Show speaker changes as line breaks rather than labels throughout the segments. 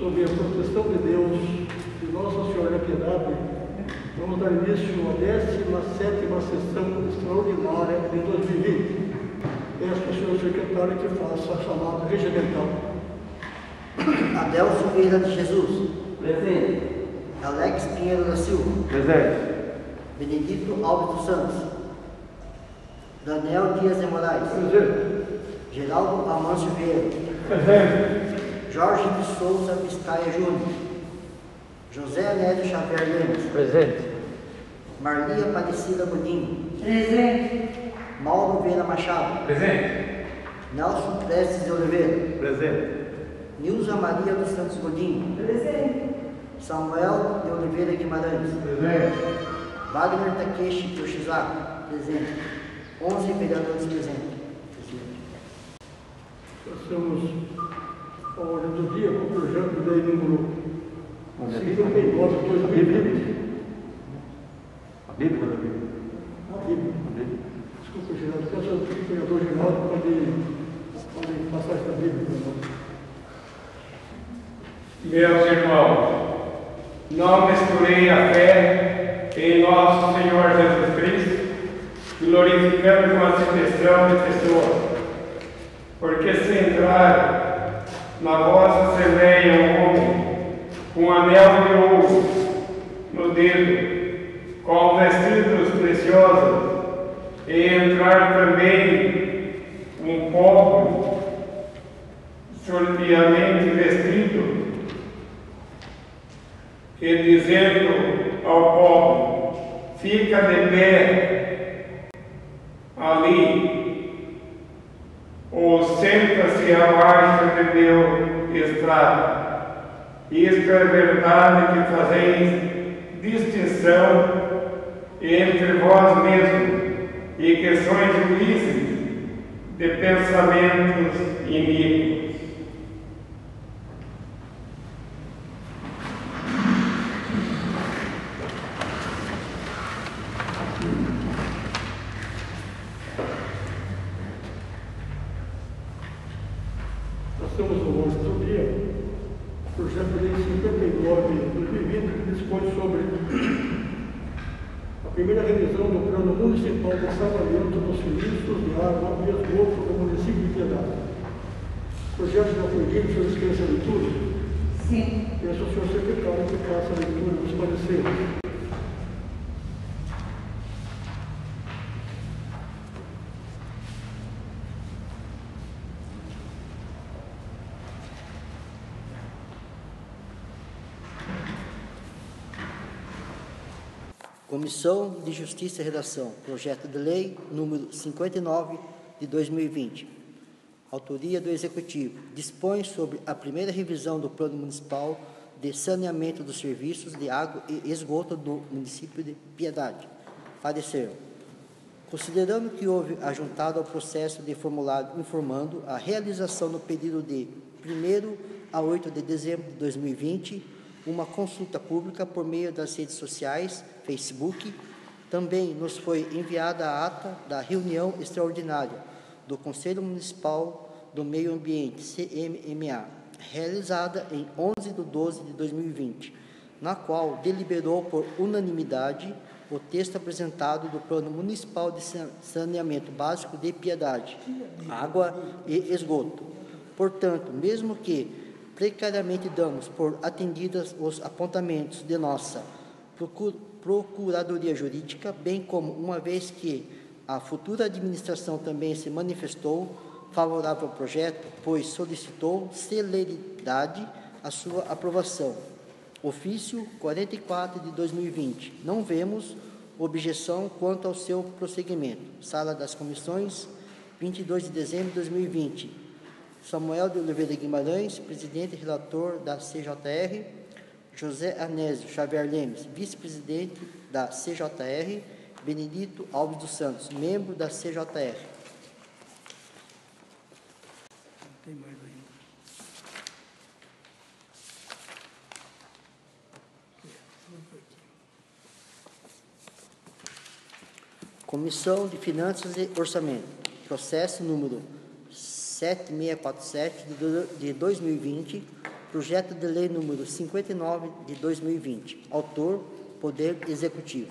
sob a proteção de Deus e Nossa Senhora da Piedade, vamos dar início à 17 sessão extraordinária de 2020. Peço ao senhor secretário que faça a chamada regimental.
Adelso Vieira de Jesus.
Presente.
Alex Pinheiro da Silva.
Presente.
Benedito Alves dos Santos. Daniel Dias de Moraes.
Presente.
Geraldo Amâncio Vieira.
Presente.
Jorge de Souza Biscaia Júnior. José Anélio Xavier Lemos.
Presente.
Marlia Aparecida Godinho.
Presente.
Mauro Vieira Machado.
Presente.
Nelson Prestes de Oliveira.
Presente.
Nilza Maria dos Santos Godinho.
Presente.
Samuel de Oliveira Guimarães.
Presente.
Wagner Takeshi Yoshizaki. Presente. 11 vereadores presentes.
Passamos a ordem do dia com o projeto de lei número 59 de 2020.
A Bíblia da Bíblia.
A Bíblia. Desculpa, Geraldo. Peço ao vereador Geraldo pode, pode passar esta Bíblia para nós.
Meus irmãos, não misturei a fé em nosso Senhor Jesus Cristo, glorificando com acepção de pessoas, porque se entrar na vossa assembleia um homem com um anel de ouro no dedo, com vestidos preciosos, e entrar também um pobre sordiamente vestido, e dizendo ao povo: fica de pé ali, senta-se abaixo de meu estrado. Isto é verdade que fazeis distinção entre vós mesmos e que sois juízes de pensamentos iníquos.
Passamos ao ordem do dia. Projeto de lei 59 de 2020 que dispõe sobre a primeira revisão do plano municipal de saneamento dos serviços de água e esgoto do município de Piedade. O projeto já foi lido, o senhor esquece a leitura?
Sim.
Peço ao senhor secretário que faça a leitura dos pareceres.
Comissão de Justiça e Redação. Projeto de Lei número 59 de 2020. Autoria do Executivo. Dispõe sobre a primeira revisão do Plano Municipal de Saneamento dos Serviços de Água e Esgoto do município de Piedade. Parecer. Considerando que houve ajuntado ao processo de formulário informando a realização no período de 1 a 8 de dezembro de 2020, uma consulta pública por meio das redes sociais, Facebook, também nos foi enviada a ata da reunião extraordinária do Conselho Municipal do Meio Ambiente, CMMA, realizada em 11 de 12 de 2020, na qual deliberou por unanimidade o texto apresentado do Plano Municipal de Saneamento Básico de Piedade, Água e Esgoto. Portanto, mesmo que precariamente damos por atendidas os apontamentos de nossa Procuradoria Jurídica, bem como uma vez que a futura administração também se manifestou favorável ao projeto, pois solicitou celeridade a sua aprovação. Ofício 44 de 2020. Não vemos objeção quanto ao seu prosseguimento. Sala das Comissões, 22 de dezembro de 2020. Samuel de Oliveira Guimarães, presidente e relator da CJR, José Anésio Xavier Lemes, vice-presidente da CJR, Benedito Alves dos Santos, membro da CJR.
Tem mais ainda.
Comissão de Finanças e Orçamento, processo número 7647 de do- de 2020, Projeto de Lei número 59 de 2020. Autor: Poder Executivo.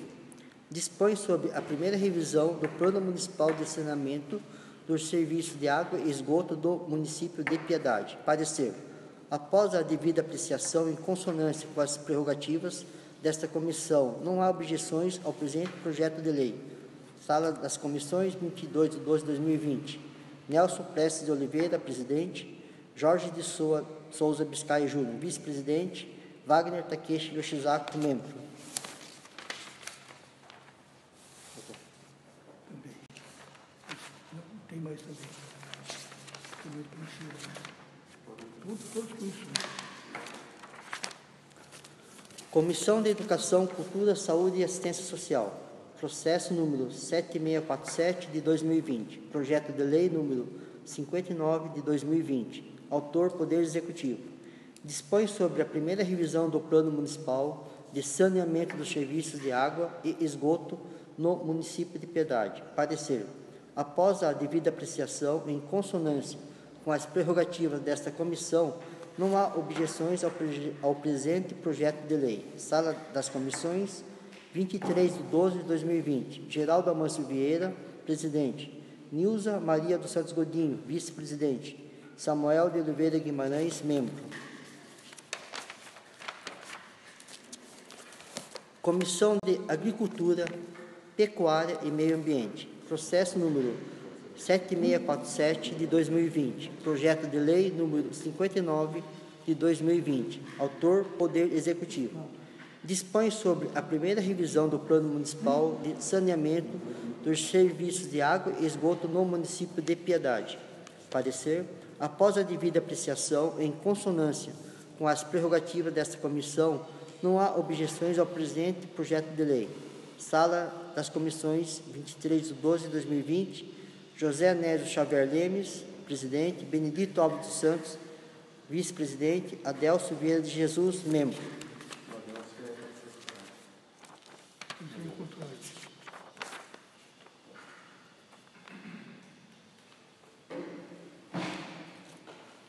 Dispõe sobre a primeira revisão do Plano Municipal de Saneamento dos Serviços de Água e Esgoto do município de Piedade. Parecer. Após a devida apreciação em consonância com as prerrogativas desta comissão, não há objeções ao presente projeto de lei. Sala das Comissões, 22 de 12 de 2020. Nelson Prestes de Oliveira, presidente. Jorge de Soa, Souza Biscay Júnior, vice-presidente. Wagner Takeshi Yoshizaki, membro.
Também. Não, tem mais também. Tem mais conhecido. Todos, todos conhecidos.
Comissão de Educação, Cultura, Saúde e Assistência Social. Processo número 7647 de 2020. Projeto de lei número 59 de 2020. Autor Poder Executivo. Dispõe sobre a primeira revisão do Plano Municipal de Saneamento dos Serviços de Água e Esgoto no município de Piedade. Parecer. Após a devida apreciação em consonância com as prerrogativas desta comissão, não há objeções ao, ao presente projeto de lei. Sala das Comissões, 23 de 12 de 2020. Geraldo Amâncio Vieira, presidente. Nilza Maria dos Santos Godinho, vice-presidente. Samuel de Oliveira Guimarães, membro. Comissão de Agricultura, Pecuária e Meio Ambiente. Processo número 7647 de 2020. Projeto de lei número 59 de 2020. Autor Poder Executivo. Dispõe sobre a primeira revisão do Plano Municipal de Saneamento dos Serviços de Água e Esgoto no município de Piedade. Parecer, após a devida apreciação em consonância com as prerrogativas desta comissão, não há objeções ao presente projeto de lei. Sala das Comissões, 23 de 12 de 2020. José Nésio Xavier Lemes, presidente. Benedito Alves dos Santos, vice-presidente. Adelso Vieira de Jesus, membro.
Pensei o contrário.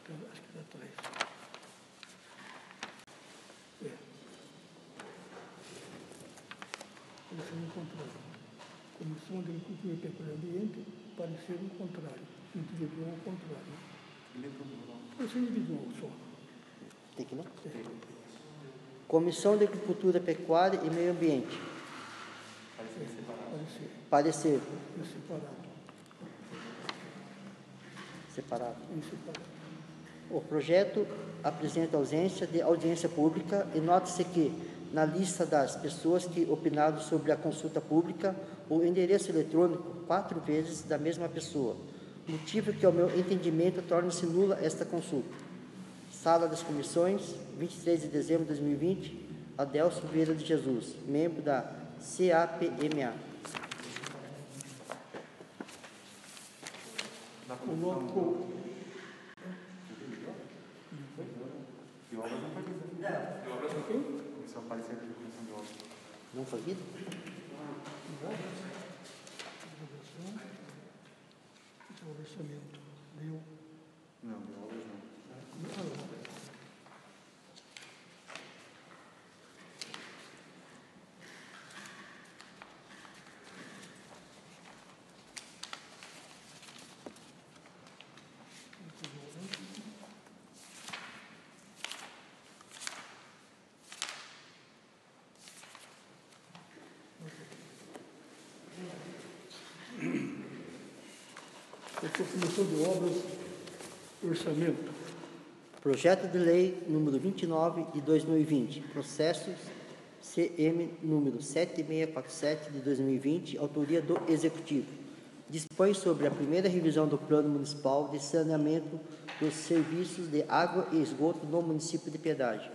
Então, Acho que está atrás. É. Parecer o contrário. Comissão de Agricultura e Pecuária e Ambiente, parecer o contrário. Individual ao contrário. Parecer individual só.
Tem que não? Comissão de Agricultura, Pecuária e Meio Ambiente.
Parecer.
Parecer.
Em separado.
Separado.
Separado.
O projeto apresenta ausência de audiência pública e nota-se que, na lista das pessoas que opinaram sobre a consulta pública, o endereço eletrônico quatro vezes da mesma pessoa, motivo que, ao meu entendimento, torna-se nula esta consulta. Sala das Comissões, 23 de dezembro de 2020, Adelso Vieira de Jesus, membro da CAPMA.
Coloco
De obras não foi lida. De obras não foi? Comissão parecer de comissão de obras.
Não foi lido?
o orçamento. Deu.
Não, obras não.
Ah, não. Essa é a Comissão de Obras e Orçamento.
Projeto de Lei número 29 de 2020, processos CM número 7647 de 2020, autoria do Executivo. Dispõe sobre a primeira revisão do Plano Municipal de Saneamento dos Serviços de Água e Esgoto no município de Piedade.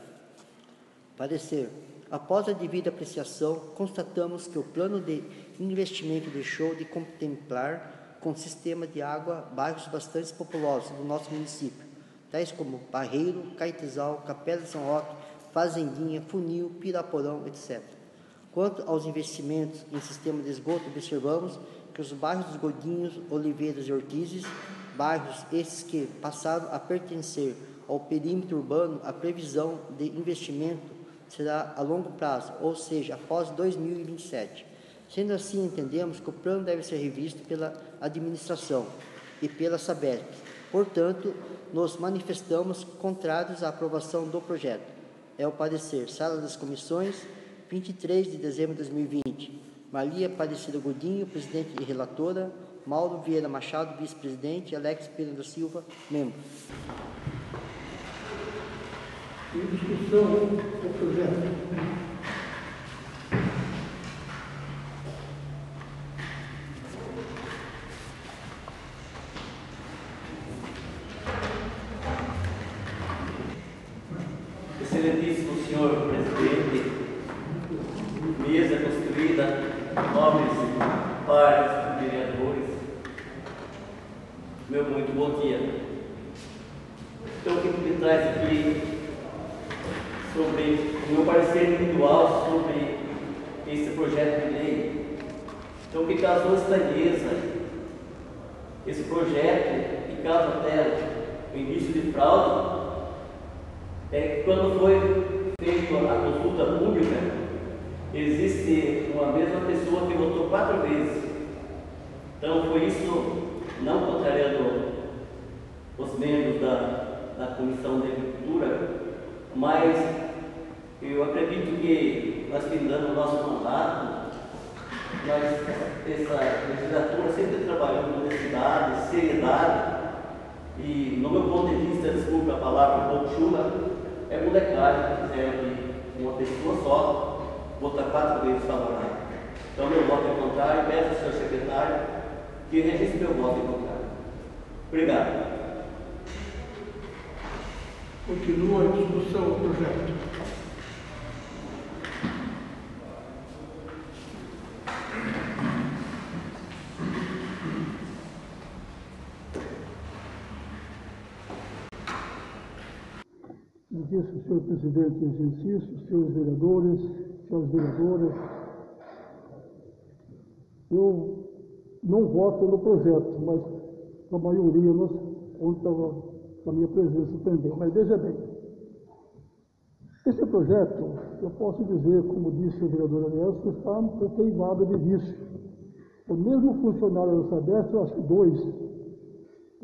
Parecer. Após a devida apreciação, constatamos que o plano de investimento deixou de contemplar com sistema de água bairros bastante populosos do nosso município, tais como Barreiro, Caetizal, Capela de São Roque, Fazendinha, Funil, Piraporão, etc. Quanto aos investimentos em sistema de esgoto, observamos que os bairros dos Godinhos, Oliveiras e Ortizes, bairros esses que passaram a pertencer ao perímetro urbano, a previsão de investimento será a longo prazo, ou seja, após 2027. Sendo assim, entendemos que o plano deve ser revisto pela administração e pela Sabesp. Portanto, nos manifestamos contrários à aprovação do projeto. É o parecer. Sala das Comissões, 23 de dezembro de 2020. Maria Aparecida Godinho, presidente e relatora. Mauro Vieira Machado, vice-presidente. Alex Pereira Silva, membro.
Em discussão o projeto.
Excelentíssimo senhor presidente, mesa construída, nobres pares, vereadores, meu muito bom dia. Então, o que me traz aqui sobre o meu parecer individual sobre esse projeto de lei? Então, o que causou estranheza, esse projeto, e causa até o início de fraude, é que quando foi feita a consulta pública, existe uma mesma pessoa que votou quatro vezes. Então foi isso, não contrariando os membros da, da Comissão de Agricultura, mas eu acredito que nós findando o nosso mandato, nós, essa legislatura sempre trabalhou com honestidade, seriedade, e no meu ponto de vista, desculpe a palavra um pouco chula, é molecagem que fizeram de uma pessoa só votar quatro vezes favorável. Então, meu voto é contrário peço ao senhor secretário que registre meu voto em contrário. Obrigado.
Continua a discussão do projeto. Disse o senhor presidente em exercício, senhores vereadores, senhoras vereadoras, eu não voto no projeto, mas a maioria nós conta com a minha presença também. Mas veja bem, esse projeto, eu posso dizer, como disse o vereador Ariel, que está um pouco queimado de vício. O mesmo funcionário da Sabesp, eu acho que dois,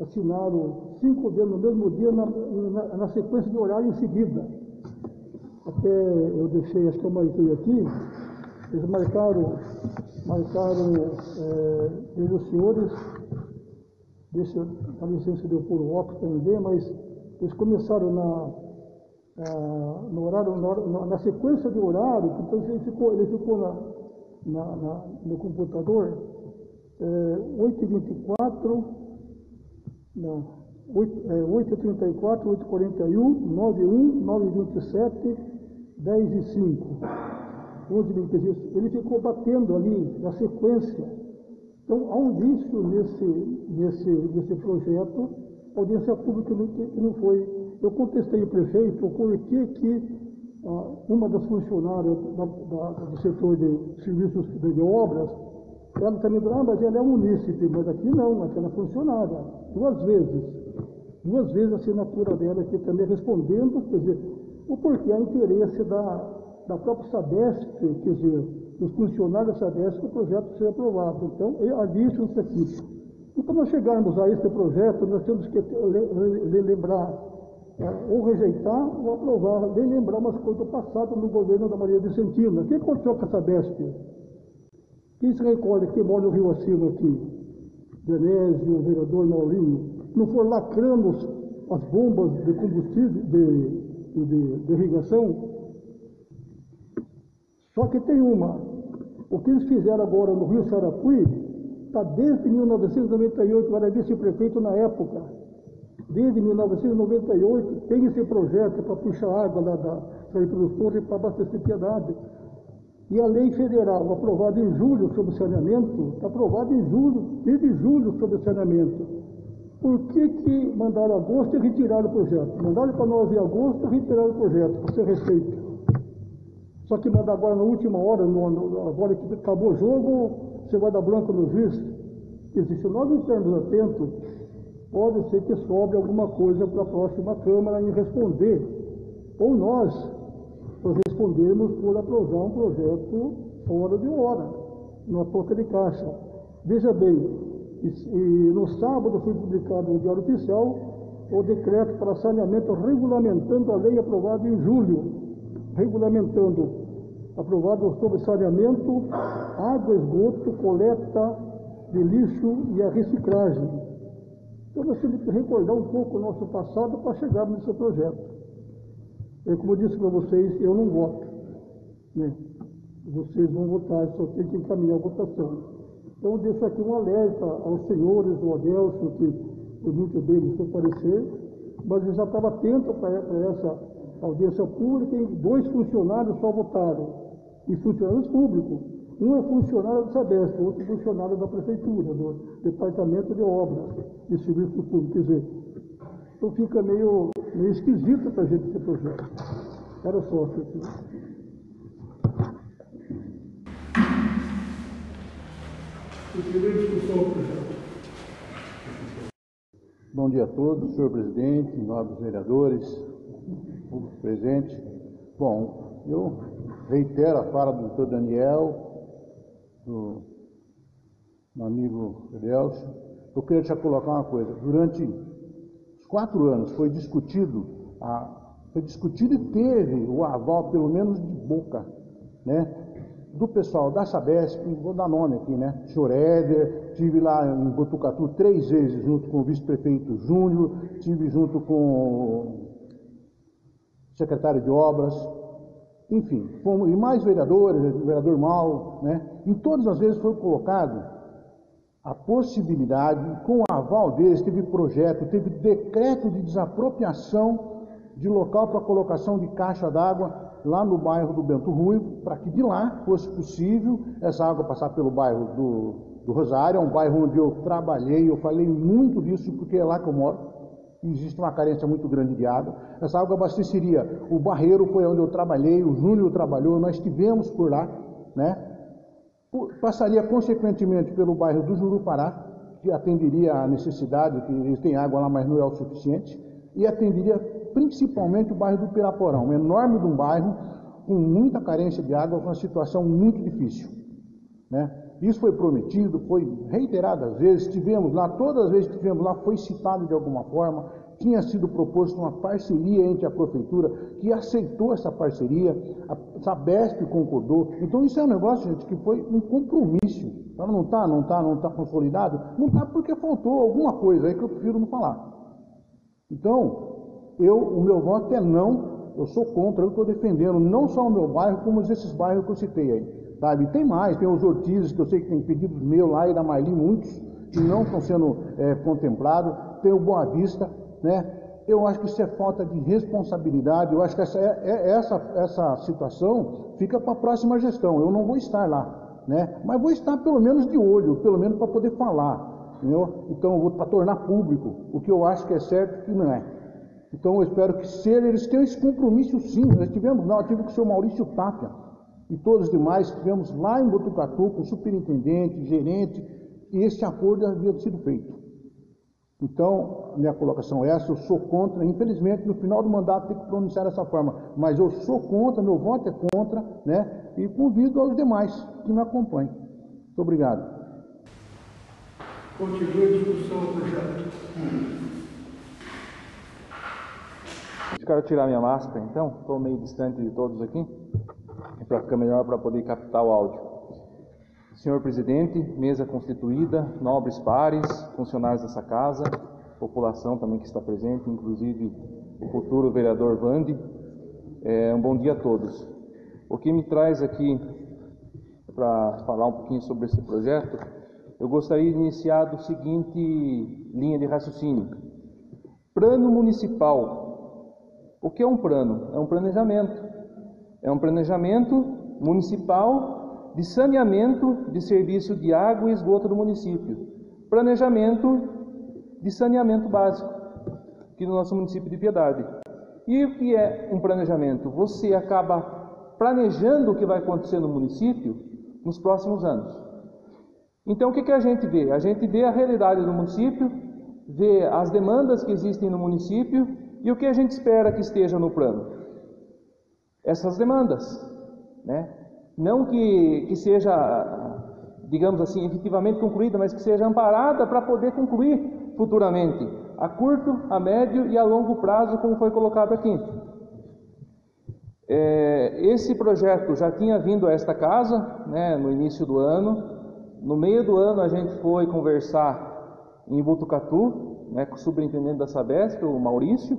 assinaram cinco vezes no mesmo dia, na, na, na, sequência de horário em seguida. Até eu deixei, acho que eu marquei aqui, eles marcaram, marcaram é, os senhores, deixa a licença de eu pôr o óculos ver, mas eles começaram na, a, no horário, na, na, sequência de horário, então ele ficou, ele ficou na, na, no computador, é, 8h24, não, 8, é, 8h34, 8h41, 9h1, 9h27, 10 h 5. 11 h Ele ficou batendo ali na sequência. Então, há um vício nesse, nesse, nesse projeto, audiência pública que não foi. Eu contestei o prefeito por que, que ah, uma das funcionárias da, da, do setor de serviços de, de obras ela também falou, ah, mas ela é munícipe, mas aqui não, aquela funcionária. Duas vezes. Duas vezes a assinatura dela aqui também respondendo, quer dizer, o porquê há interesse da, da própria Sabesp, quer dizer, dos funcionários da Sabesp, que o projeto seja aprovado. Então, ali isso aqui. E para nós chegarmos a esse projeto, nós temos que lembrar, é, ou rejeitar ou aprovar, lembrar umas coisas do passado no governo da Maria Vicentina. O que aconteceu com a Sabesp? Quem se recorda que mora no Rio Acima aqui? Genésio, o vereador Maurinho, não for lacrando as bombas de combustível, de, de, de irrigação? Só que tem uma. O que eles fizeram agora no Rio Sarapuí está desde 1998, eu era vice-prefeito na época. Desde 1998 tem esse projeto para puxar água lá da, para ir para abastecer piedade. E a lei federal, aprovada em julho sobre saneamento, está aprovada em julho, desde julho sobre saneamento. Por que, que mandaram agosto e retiraram o projeto? Mandaram para nós em agosto e retiraram o projeto, para ser respeito. Só que mandar agora na última hora, no, no, agora que acabou o jogo, você vai dar branco no juiz. se nós não estivermos atentos, pode ser que sobre alguma coisa para a próxima Câmara em responder, ou nós respondermos por aprovar um projeto fora de hora, numa toca de caixa. Veja bem, e, e no sábado foi publicado no Diário Oficial o decreto para saneamento regulamentando a lei aprovada em julho, regulamentando, aprovado sobre saneamento, água, esgoto, coleta de lixo e a reciclagem. Então nós temos que recordar um pouco o nosso passado para chegarmos nesse projeto. É como eu disse para vocês, eu não voto. Né? Vocês vão votar, só tem que encaminhar a votação. Então, deixo aqui um alerta aos senhores do Adelso, que foi muito bem no seu parecer, mas eu já estava atento para essa audiência pública e dois funcionários só votaram, e funcionários públicos. Um é funcionário do SABESP, outro funcionário da Prefeitura, do Departamento de Obras e Serviço Público. Quer dizer, então fica meio, meio esquisito para a gente esse projeto. Era só, senhor.
Bom dia a todos, senhor presidente, nobres vereadores, público presente. Bom, eu reitero a fala do doutor Daniel, do amigo Delcio. Eu queria já colocar uma coisa. Durante os quatro anos foi discutido, a, foi discutido e teve o aval, pelo menos de boca, né? do pessoal da Sabesp, vou dar nome aqui, né? Senhor Éder, tive lá em Botucatu três vezes junto com o vice-prefeito Júnior, tive junto com o secretário de obras, enfim, fomos, e mais vereadores, vereador Mal, né? Em todas as vezes foi colocado a possibilidade, com o aval deles, teve projeto, teve decreto de desapropriação de local para colocação de caixa d'água lá no bairro do Bento Ruivo, para que de lá fosse possível essa água passar pelo bairro do, do Rosário, é um bairro onde eu trabalhei, eu falei muito disso porque é lá que eu moro, existe uma carência muito grande de água. Essa água abasteceria o Barreiro, foi onde eu trabalhei, o Júnior trabalhou, nós estivemos por lá, né? Passaria consequentemente pelo bairro do Jurupará, que atenderia a necessidade, que eles têm água lá, mas não é o suficiente, e atenderia principalmente o bairro do Piraporão, um enorme de um bairro com muita carência de água, com uma situação muito difícil. Né? Isso foi prometido, foi reiteradas vezes, tivemos lá, todas as vezes que tivemos lá, foi citado de alguma forma, tinha sido proposto uma parceria entre a prefeitura, que aceitou essa parceria, a Sabesp concordou. Então isso é um negócio, gente, que foi um compromisso. Ela não está, não está, não está consolidado? Não está porque faltou alguma coisa aí que eu prefiro não falar. Então, eu, o meu voto é não, eu sou contra, eu estou defendendo não só o meu bairro, como esses bairros que eu citei aí. Sabe? Tem mais, tem os Ortizes, que eu sei que tem pedidos meus lá e da Marli, muitos, que não estão sendo é, contemplados, tem o Boa Vista, né? Eu acho que isso é falta de responsabilidade, eu acho que essa, é, é essa, essa situação fica para a próxima gestão, eu não vou estar lá, né? Mas vou estar pelo menos de olho, pelo menos para poder falar, entendeu? Então, para tornar público o que eu acho que é certo e o que não é. Então eu espero que seja, eles tenham esse compromisso sim. Nós tivemos, nós tivemos com o senhor Maurício Tapia e todos os demais, tivemos lá em Botucatu com o superintendente, gerente, e esse acordo havia sido feito. Então, minha colocação é essa, eu sou contra, infelizmente no final do mandato tem que pronunciar dessa forma, mas eu sou contra, meu voto é contra, né? E convido aos demais que me acompanhem. Muito obrigado.
Continue a discussão do projeto.
Eu quero tirar minha máscara, então, estou meio distante de todos aqui, para ficar melhor para poder captar o áudio. Senhor presidente, mesa constituída, nobres pares, funcionários dessa casa, população também que está presente, inclusive o futuro vereador Vande, é, um bom dia a todos. O que me traz aqui para falar um pouquinho sobre esse projeto, eu gostaria de iniciar do seguinte linha de raciocínio. Plano municipal o que é um plano? É um planejamento. É um planejamento municipal de saneamento de serviço de água e esgoto do município. Planejamento de saneamento básico, aqui no nosso município de Piedade. E o que é um planejamento? Você acaba planejando o que vai acontecer no município nos próximos anos. Então, o que, que a gente vê? A gente vê a realidade do município, ver as demandas que existem no município e o que a gente espera que esteja no plano. Essas demandas, né? Não que, que seja, digamos assim, efetivamente concluída, mas que seja amparada para poder concluir futuramente, a curto, a médio e a longo prazo, como foi colocado aqui. É, esse projeto já tinha vindo a esta casa, né, no início do ano. No meio do ano a gente foi conversar em Botucatu, né, com o superintendente da Sabesp, o Maurício,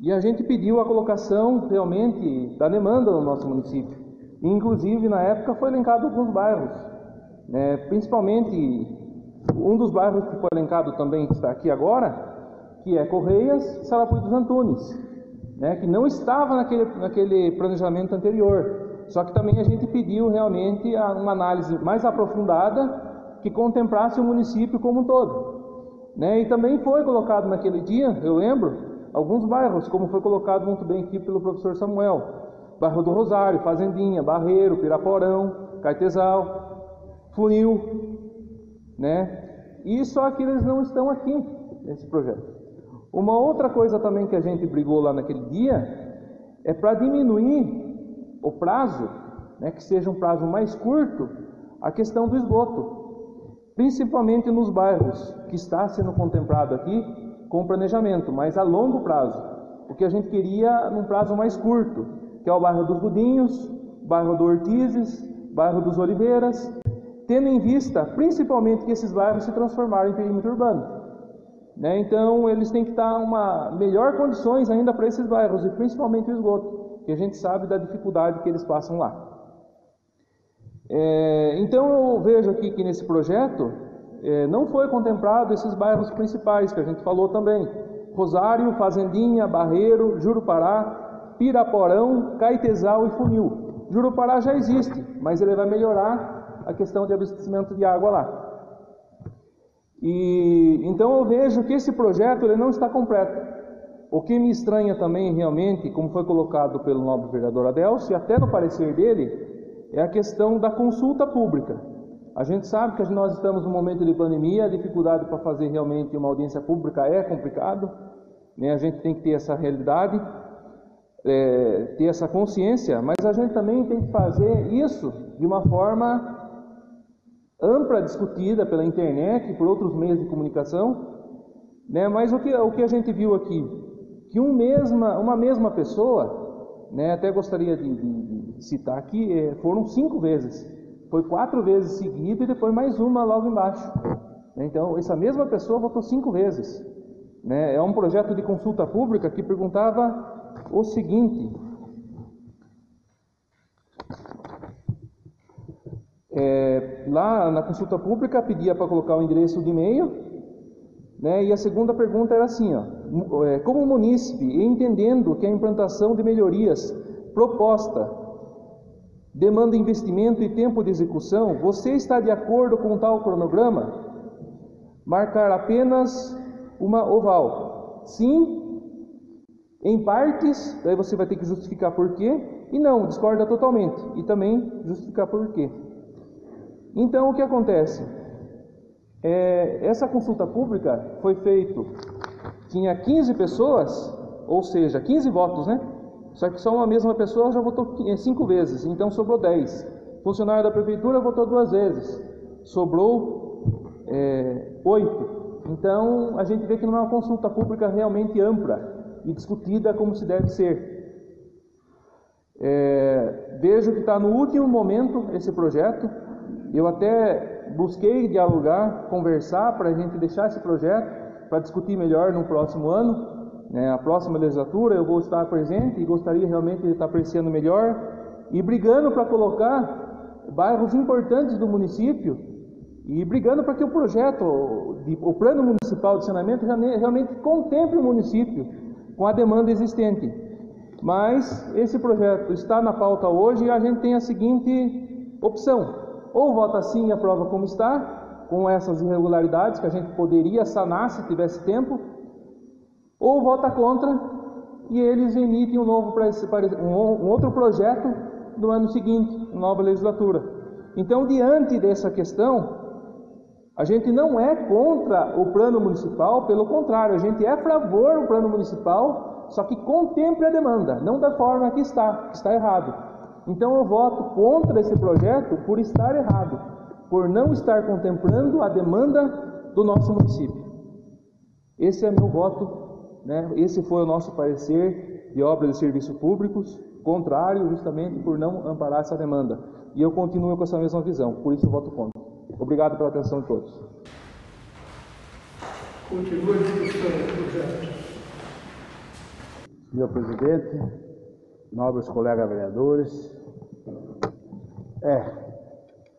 e a gente pediu a colocação realmente da demanda no nosso município. E, inclusive, na época foi elencado alguns bairros, né, principalmente um dos bairros que foi elencado também, que está aqui agora, que é Correias, Sarapui dos Antunes, né, que não estava naquele, naquele planejamento anterior. Só que também a gente pediu realmente uma análise mais aprofundada que contemplasse o município como um todo. Né? E também foi colocado naquele dia, eu lembro, alguns bairros, como foi colocado muito bem aqui pelo professor Samuel. Bairro do Rosário, Fazendinha, Barreiro, Piraporão, Cartesal, Funil, né? E só que eles não estão aqui nesse projeto. Uma outra coisa também que a gente brigou lá naquele dia é para diminuir o prazo, né, que seja um prazo mais curto, a questão do esgoto, principalmente nos bairros que está sendo contemplado aqui com planejamento, mas a longo prazo. O que a gente queria num prazo mais curto, que é o bairro dos Budinhos, bairro do Ortizes, bairro dos Oliveiras, tendo em vista principalmente que esses bairros se transformaram em perímetro urbano. Né? Então, eles têm que estar uma melhor condições ainda para esses bairros, e principalmente o esgoto, que a gente sabe da dificuldade que eles passam lá. É, então, eu vejo aqui que nesse projeto é, não foi contemplado esses bairros principais que a gente falou também: Rosário, Fazendinha, Barreiro, Jurupará, Piraporão, Caetesal e Funil. Jurupará já existe, mas ele vai melhorar a questão de abastecimento de água lá. E então eu vejo que esse projeto ele não está completo. O que me estranha também realmente, como foi colocado pelo nobre vereador Adelso, e até no parecer dele, é a questão da consulta pública. A gente sabe que nós estamos num momento de pandemia, a dificuldade para fazer realmente uma audiência pública é complicado, né? a gente tem que ter essa realidade, é, ter essa consciência, mas a gente também tem que fazer isso de uma forma ampla, discutida pela internet por outros meios de comunicação, né? mas o que, o que a gente viu aqui, que um mesma, uma mesma pessoa, né? até gostaria de, de, de citar aqui, é, foram cinco vezes, foi quatro vezes seguido e depois mais uma logo embaixo. Então, essa mesma pessoa votou cinco vezes. Né? É um projeto de consulta pública que perguntava o seguinte: É, lá na consulta pública pedia para colocar o endereço de e-mail, né? E a segunda pergunta era assim, ó, é, como munícipe, entendendo que a implantação de melhorias proposta demanda investimento e tempo de execução, você está de acordo com tal cronograma? Marcar apenas uma oval. Sim, em partes, daí você vai ter que justificar por quê, e não, discorda totalmente, e também justificar por quê. Então, o que acontece? É, essa consulta pública foi feita, tinha 15 pessoas, ou seja, 15 votos, né? Só que só uma mesma pessoa já votou 5 vezes, então sobrou 10. Funcionário da prefeitura votou duas vezes, sobrou é, 8. Então, a gente vê que não é uma consulta pública realmente ampla e discutida como se deve ser. É, vejo que está no último momento esse projeto, eu até busquei dialogar, conversar para a gente deixar esse projeto para discutir melhor no próximo ano. Né, a próxima legislatura eu vou estar presente e gostaria realmente de estar apreciando melhor e brigando para colocar bairros importantes do município e brigando para que o projeto, o plano municipal de saneamento realmente contemple o município com a demanda existente. Mas esse projeto está na pauta hoje e a gente tem a seguinte opção: ou vota sim e aprova como está, com essas irregularidades que a gente poderia sanar se tivesse tempo, ou vota contra e eles emitem um, novo, um outro projeto no ano seguinte, nova legislatura. Então, diante dessa questão, A gente não é contra o plano municipal, pelo contrário, a gente é a favor do plano municipal, só que contemple a demanda, não da forma que está, que está errado. Então eu voto contra esse projeto por estar errado, por não estar contemplando a demanda do nosso município. Esse é meu voto, né? esse foi o nosso parecer de obras e serviços públicos, contrário justamente por não amparar essa demanda. E eu continuo com essa mesma visão, por isso eu voto contra. Obrigado pela atenção de todos.
Continua a discussão do projeto.
Senhor presidente, nobres colegas vereadores, é,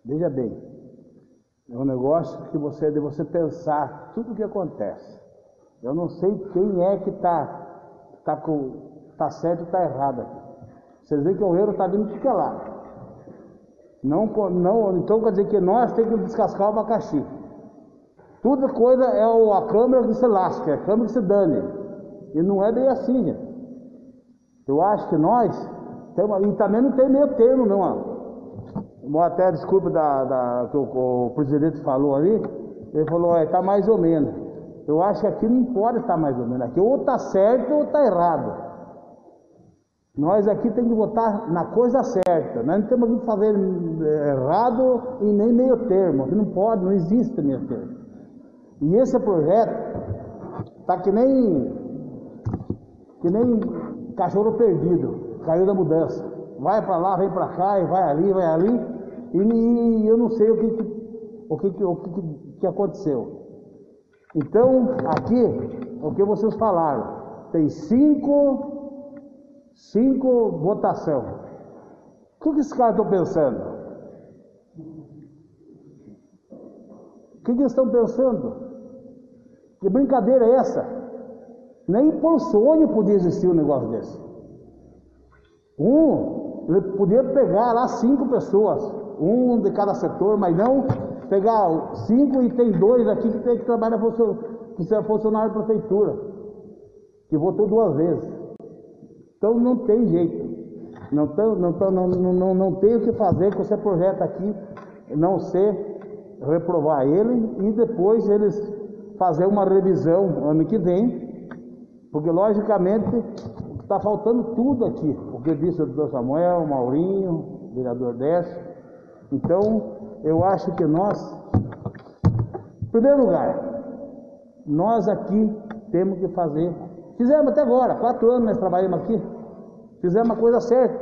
veja bem, é um negócio que você de você pensar tudo o que acontece. Eu não sei quem é que está tá com tá certo e está errado aqui. Vocês veem que o erro está vindo de que lado. Não, não, então quer dizer que nós temos que descascar o abacaxi. Tudo coisa é a câmera que se lasca, é a câmera que se dane. E não é bem assim. Eu acho que nós temos, e também não tem meio termo, não. Até desculpa da, da, que o, o, presidente falou ali, ele falou, está mais ou menos. Eu acho que aqui não pode estar mais ou menos. Aqui ou está certo ou está errado. Nós aqui temos que votar na coisa certa. Nós não temos que fazer eh, errado e nem meio termo. Aqui não pode, não existe meio termo. E esse projeto está que nem que nem cachorro perdido, caiu da mudança. Vai para lá, vem para cá, e vai ali, vai ali, e, e eu não sei o que, o que, o que, que aconteceu. Então, aqui, o que vocês falaram, tem cinco Cinco, votação. O que, que esses caras estão pensando? O que, que eles estão pensando? Que brincadeira é essa? Nem por sonho podia existir um negócio desse. Um, ele podia pegar lá cinco pessoas, um de cada setor, mas não pegar cinco e tem dois aqui que tem que trabalhar que é funcionário da prefeitura, que votou duas vezes. Então não tem jeito. Não, tem, não, não, não, não tem o que fazer com esse projeto aqui, não ser reprovar ele e depois eles fazer uma revisão ano que vem, porque logicamente está faltando tudo aqui, o que disse o doutor Samuel, Maurinho, o vereador Décio. Então, eu acho que nós, em primeiro lugar, nós aqui temos que fazer Fizemos até agora, quatro anos nós trabalhamos aqui. Fizemos a coisa certa.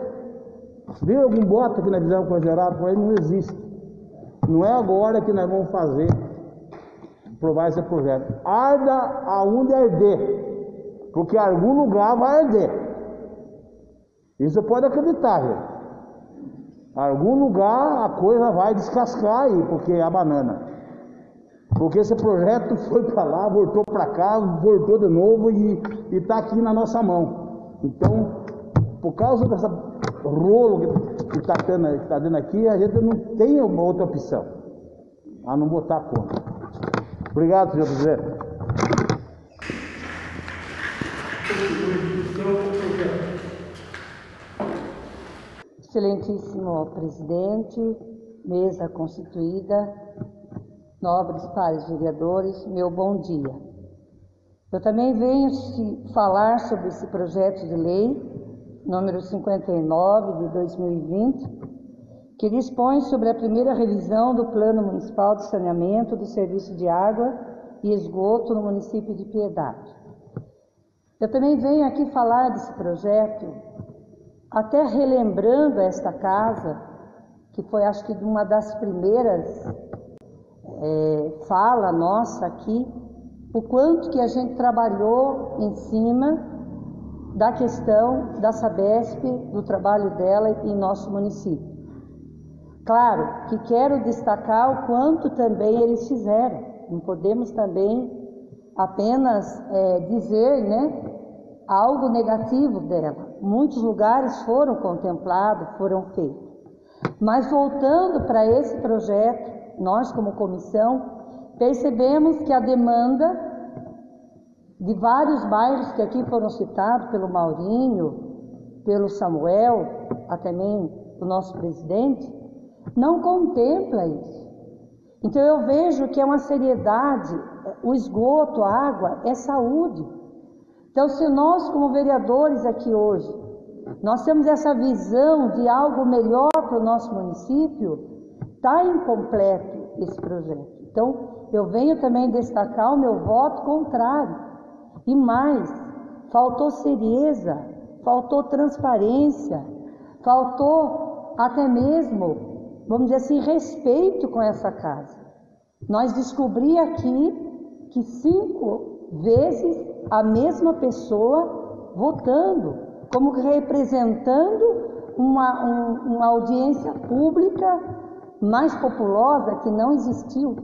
Viu algum bota que nós fizemos com gerado por aí? Não existe. Não é agora que nós vamos fazer, provar esse projeto. Arda aonde arder. Porque algum lugar vai arder. Isso pode acreditar, gente. Algum lugar a coisa vai descascar aí, porque é a banana. Porque esse projeto foi para lá, voltou para cá, voltou de novo e está aqui na nossa mão. Então, por causa dessa rolo que está tá dando aqui, a gente não tem uma outra opção a não botar conta. Obrigado, senhor presidente.
Excelentíssimo presidente, mesa constituída, nobres pares vereadores, meu bom dia. Eu também venho falar sobre esse projeto de lei, número 59 de 2020, que dispõe sobre a primeira revisão do Plano Municipal de Saneamento do Serviço de Água e Esgoto no município de Piedade. Eu também venho aqui falar desse projeto, até relembrando esta casa, que foi acho que uma das primeiras é, fala nossa aqui, o quanto que a gente trabalhou em cima da questão da Sabesp, do trabalho dela em nosso município. Claro que quero destacar o quanto também eles fizeram, não podemos também apenas é, dizer né, algo negativo dela. Muitos lugares foram contemplados, foram feitos. Mas voltando para esse projeto, nós, como comissão, percebemos que a demanda de vários bairros que aqui foram citados pelo Maurinho, pelo Samuel, até também o nosso presidente, não contempla isso. Então eu vejo que é uma seriedade, o esgoto, a água é saúde. Então se nós como vereadores aqui hoje, nós temos essa visão de algo melhor para o nosso município, está incompleto esse projeto. Então eu venho também destacar o meu voto contrário. E mais, faltou serieza, faltou transparência, faltou até mesmo, vamos dizer assim, respeito com essa casa. Nós descobri aqui que cinco vezes a mesma pessoa votando, como representando uma, um, uma audiência pública mais populosa que não existiu.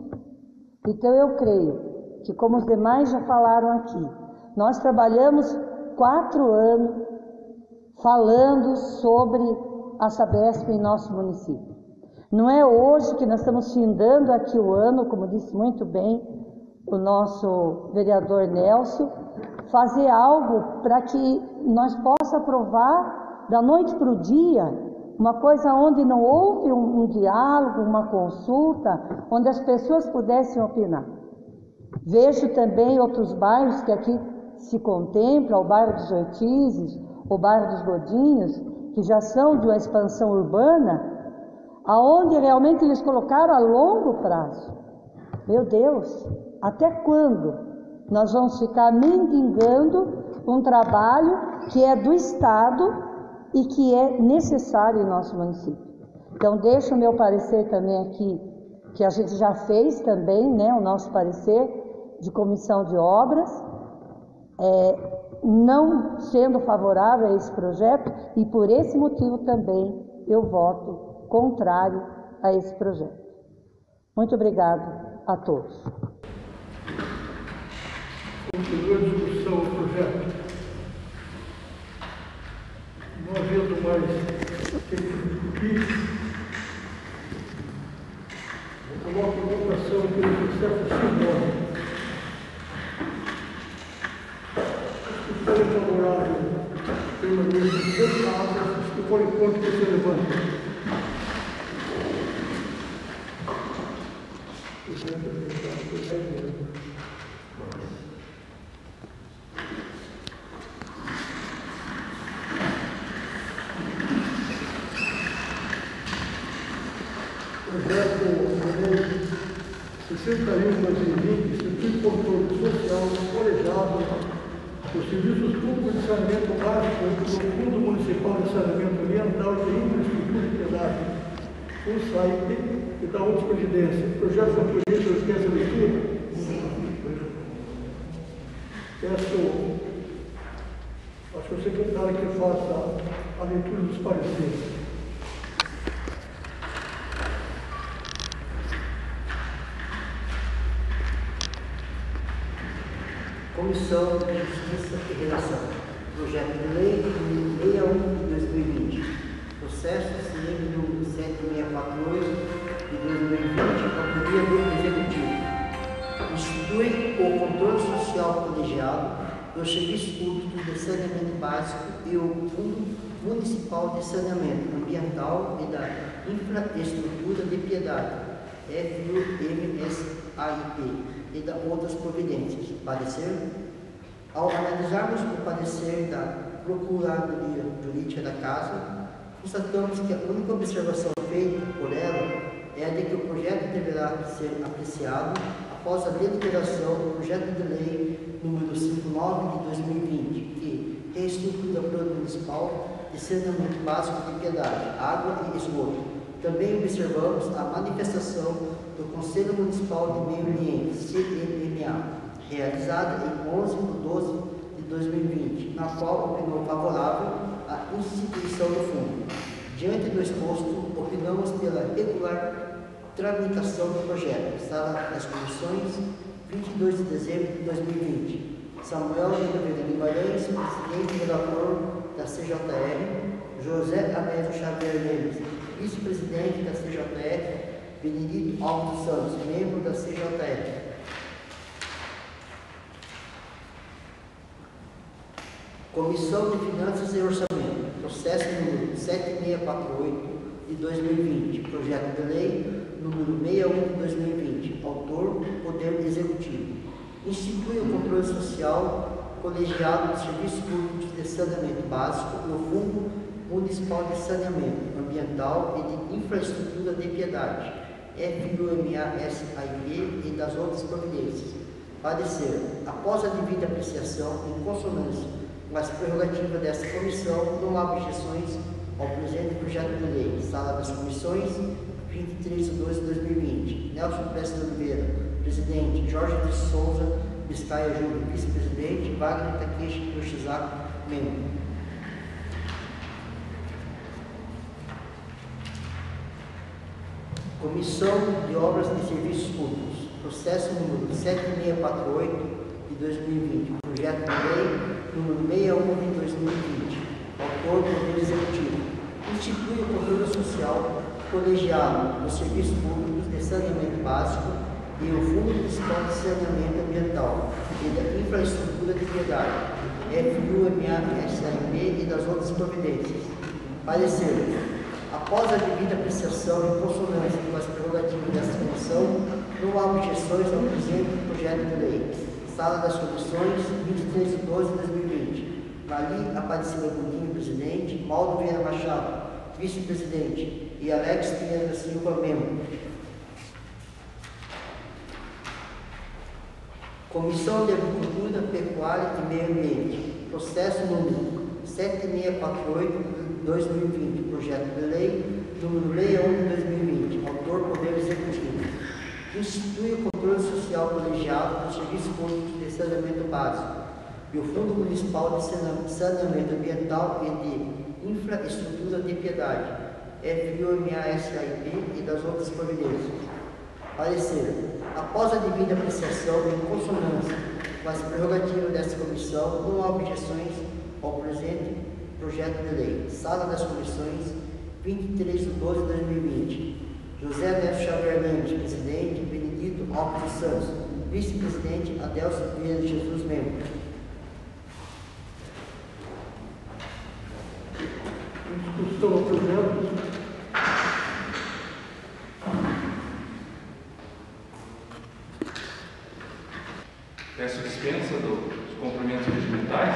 Então eu creio que, como os demais já falaram aqui, nós trabalhamos quatro anos falando sobre a Sabesp em nosso município. Não é hoje que nós estamos findando aqui o ano, como disse muito bem o nosso vereador Nelson, fazer algo para que nós possa aprovar da noite para o dia uma coisa onde não houve um, um diálogo, uma consulta, onde as pessoas pudessem opinar. Vejo também outros bairros que aqui se contempla, o bairro dos Ortizes, o bairro dos Godinhos, que já são de uma expansão urbana, aonde realmente eles colocaram a longo prazo. Meu Deus, até quando nós vamos ficar mendigando um trabalho que é do Estado e que é necessário em nosso município? Então, deixo o meu parecer também aqui, que a gente já fez também, né, o nosso parecer de comissão de obras, é, não sendo favorável a esse projeto e por esse motivo também eu voto contrário a esse projeto. Muito obrigado a todos.
Continua a discussão do projeto. Não havendo mais discutir, eu coloco em votação pelo processo simbólico. for favorável, permaneça sentada, se for em conta que você levanta. Projeto de lei 61 2020, Instituto de Controle Social, Colejado, os serviços públicos de saneamento básico do Fundo Municipal de Saneamento Ambiental e de Infraestrutura de Piedade, o SAIP, e da outra presidência. Projeto da polícia, esquece a leitura? Peço acho que o secretário que faça a leitura dos pareceres.
Comissão de Justiça e Redação. Projeto de Lei número 61 de 2020. Processo CM número 7648 de 2020, autoria do Executivo. Institui o controle social colegiado dos serviços públicos de saneamento básico e o Fundo Municipal de Saneamento Ambiental e da Infraestrutura de Piedade, FUMSAIP e da outras providências. Parecer? Ao analisarmos o parecer da Procuradoria Jurídica da Casa, constatamos que a única observação feita por ela é a de que o projeto deverá ser apreciado após a deliberação do projeto de lei número 59 de 2020, que reestrutura o plano municipal de saneamento básico de piedade, água e esgoto. Também observamos a manifestação do Conselho Municipal de Meio Ambiente, CMMA, realizada em 11 de 12 de 2020, na qual opinou favorável à instituição do fundo. Diante do exposto, opinamos pela regular tramitação do projeto, sala das comissões, 22 de dezembro de 2020. Samuel Oliveira Guimarães, presidente relator da CJR, José Américo Xavier Lemes, vice-presidente da CJR, Benedito Alves Santos, membro da CJR. Comissão de Finanças e Orçamento, processo número 7648 de 2020, projeto de lei número 61 de 2020. Autor, Poder Executivo. Institui o controle social colegiado de serviços públicos de saneamento básico no Fundo Municipal de Saneamento Ambiental e de Infraestrutura de Piedade, FUMA-SAIP e das outras providências. Parecer, após a devida apreciação, em consonância com as prerrogativas desta comissão, não há objeções ao presente projeto de lei. Sala das Comissões, 23 de 12 de 2020. Nelson Prestes Oliveira, presidente. Jorge de Souza Biscaia Júnior, vice-presidente. Wagner Takeshi Yoshizaki, membro. Comissão de Obras e Serviços Públicos. Processo número 7648 de 2020. Projeto de lei número 61 de 2020. Autor Poder Executivo. Institui o controle social colegiado dos serviços públicos de saneamento básico e o Fundo Municipal de Saneamento Ambiental e da Infraestrutura de Piedade, FUMA-SAIP e das outras providências. Parecer. Após a devida apreciação em consonância com as prerrogativas desta comissão, não há objeções ao presente projeto de lei. Sala das Comissões, 23 de 12 de 2020. Vali Aparecida Coutinho, presidente. Mauro Vieira Machado, vice-presidente. E Alex Pinheiro Silva, membro. Comissão de Agricultura, Pecuária e Meio Ambiente. Processo número 7648 2020, projeto de lei número 61 de 2020, autor Poder Executivo. Institui o controle social colegiado dos serviços públicos de saneamento básico e o Fundo Municipal de Saneamento Ambiental e de Infraestrutura de Piedade, FUMA-SAIP e das outras providências. Parecer. Após a devida apreciação em consonância com as prerrogativas desta comissão, não há objeções ao presente projeto de lei. Sala das Comissões, 23 de 12 de 2020. José Neto Xavier Mendes, presidente. Benedito Alves Santos, vice-presidente. Adelson Vieira de Jesus, membro.
Discussão projeto.
Peço dispensa dos cumprimentos regimentais.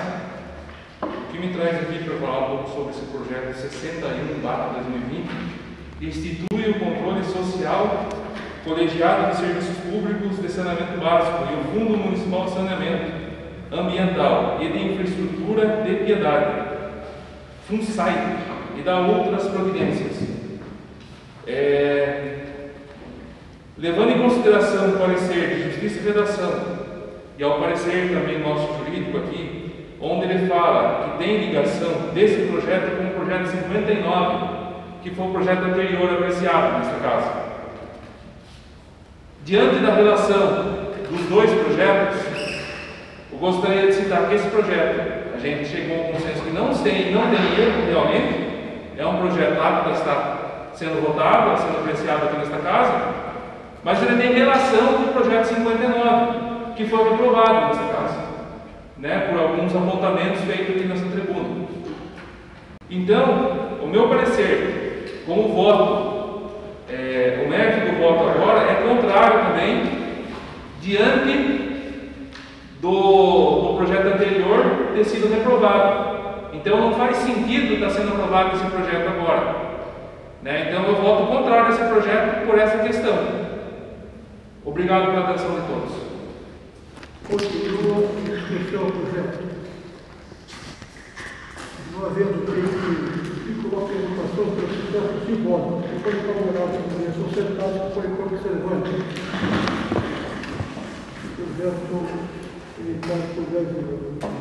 O que me traz aqui para falar um pouco sobre esse projeto 61-2020 institui o controle social colegiado de serviços públicos de saneamento básico e o Fundo Municipal de Saneamento Ambiental e de Infraestrutura de Piedade, FUNSAI, e da outras providências. É, levando em consideração o parecer de Justiça e Redação e ao parecer também nosso jurídico aqui, onde ele fala que tem ligação desse projeto com o projeto 59, que foi o projeto anterior apreciado nesta casa. Diante da relação dos dois projetos, eu gostaria de citar que esse projeto, a gente chegou a um consenso que não tem, não tem erro realmente, é um projeto apto a estar sendo votado, sendo apreciado aqui nesta casa, mas ele tem relação com o projeto 59, que foi aprovado nessa casa, né, por alguns apontamentos feitos aqui nessa tribuna. Então, o meu parecer, como voto, é, o do voto agora é contrário também, diante do, do projeto anterior ter sido reprovado. Então, não faz sentido estar sendo aprovado esse projeto agora. Né? Então, eu voto contrário a esse projeto por essa questão. Obrigado pela atenção de todos.
Continua em discussão o projeto. Não havendo feito, ficou uma perguntação para o sucesso de voto. Depois de favorável à convenção sentada, foi observante. O projeto, ele está por 10 minutos. Só,